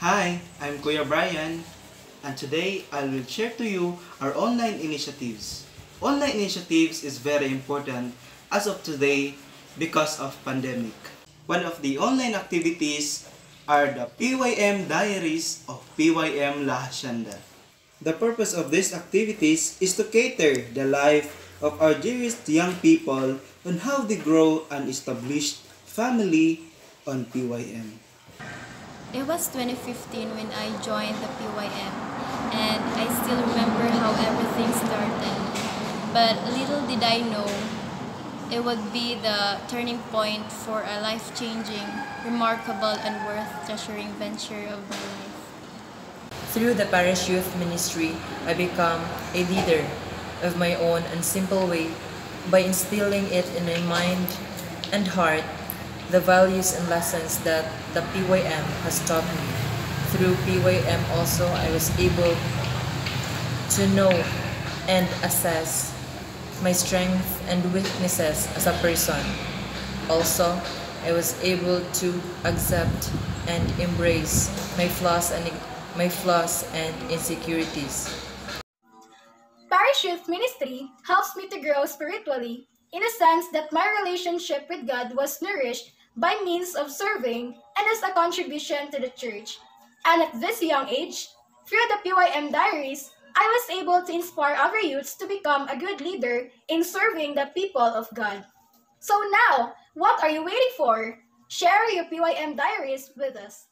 Hi, I'm Kuya Brian, and today I will share to you our online initiatives. Online initiatives is very important as of today because of pandemic. One of the online activities are the PYM Diaries of PYM La Hacienda. The purpose of these activities is to cater the life of our dearest young people on how they grow an established family on PYM. It was 2015 when I joined the PYM, and I still remember how everything started. But little did I know it would be the turning point for a life changing, remarkable, and worth treasuring venture of my life. Through the parish youth ministry, I become a leader of my own and simple way by instilling it in my mind and heart the values and lessons that the PYM has taught me. Through PYM also I was able to know and assess my strengths and weaknesses as a person. Also, I was able to accept and embrace my flaws and my flaws and insecurities. Parish Youth Ministry helps me to grow spiritually in a sense that my relationship with God was nourished by means of serving and as a contribution to the church. And at this young age, through the PYM diaries, I was able to inspire other youths to become a good leader in serving the people of God. So now, what are you waiting for? Share your PYM diaries with us.